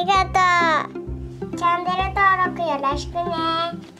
りがとう。チャンネル登録よろしくね。